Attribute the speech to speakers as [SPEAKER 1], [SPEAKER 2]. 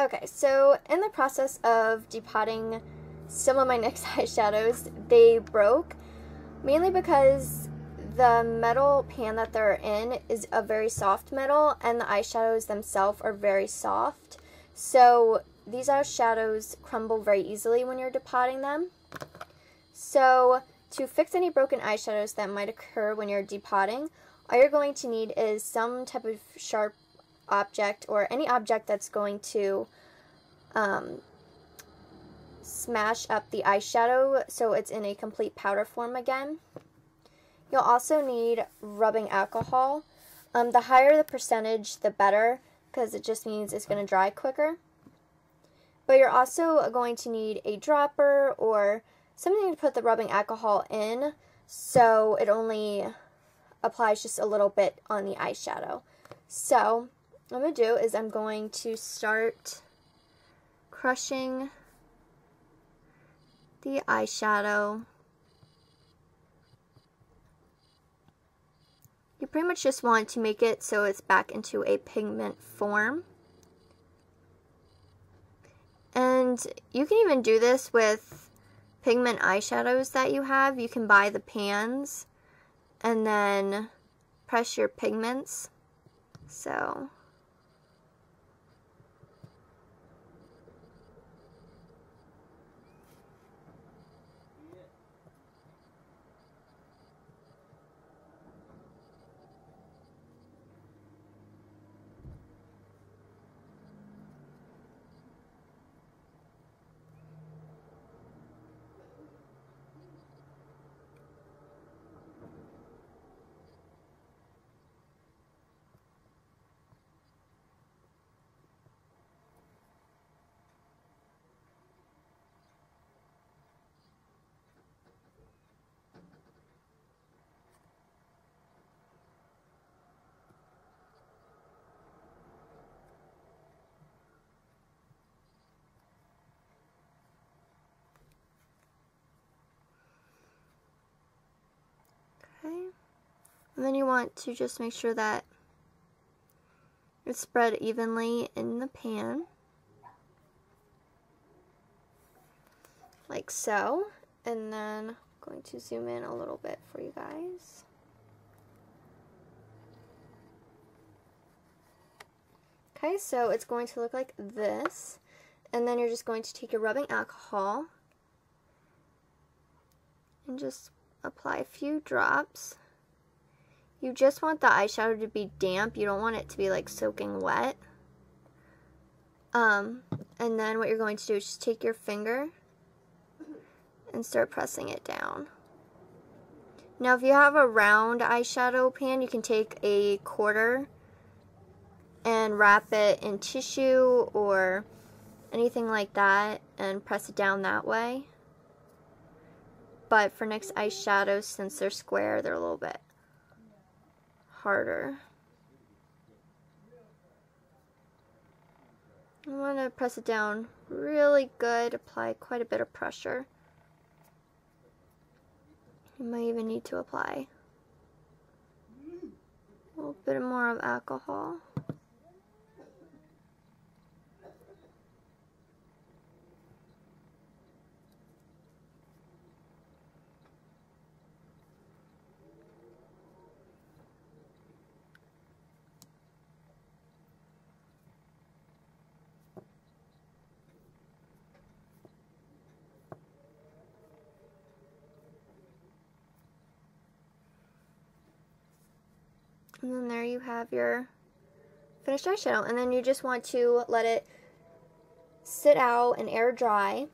[SPEAKER 1] Okay, so in the process of depotting some of my NYX eyeshadows, they broke, mainly because the metal pan that they're in is a very soft metal, and the eyeshadows themselves are very soft. So these eyeshadows crumble very easily when you're depotting them. So to fix any broken eyeshadows that might occur when you're depotting, all you're going to need is some type of sharp object or any object that's going to um, smash up the eyeshadow so it's in a complete powder form again. You'll also need rubbing alcohol. Um, the higher the percentage, the better, because it just means it's going to dry quicker. But you're also going to need a dropper or something to put the rubbing alcohol in so it only applies just a little bit on the eyeshadow. So I'm going to do is I'm going to start crushing the eyeshadow. You pretty much just want to make it so it's back into a pigment form. And you can even do this with pigment eyeshadows that you have. You can buy the pans and then press your pigments. So Okay. And then you want to just make sure that it's spread evenly in the pan. Like so. And then I'm going to zoom in a little bit for you guys. Okay, so it's going to look like this. And then you're just going to take your rubbing alcohol and just apply a few drops. You just want the eyeshadow to be damp. You don't want it to be like soaking wet. Um, and then what you're going to do is just take your finger and start pressing it down. Now if you have a round eyeshadow pan, you can take a quarter and wrap it in tissue or anything like that and press it down that way. But for NYX eyeshadows, since they're square, they're a little bit harder. I want to press it down really good, apply quite a bit of pressure. You might even need to apply a little bit more of alcohol. And then there you have your finished eyeshadow. And then you just want to let it sit out and air dry.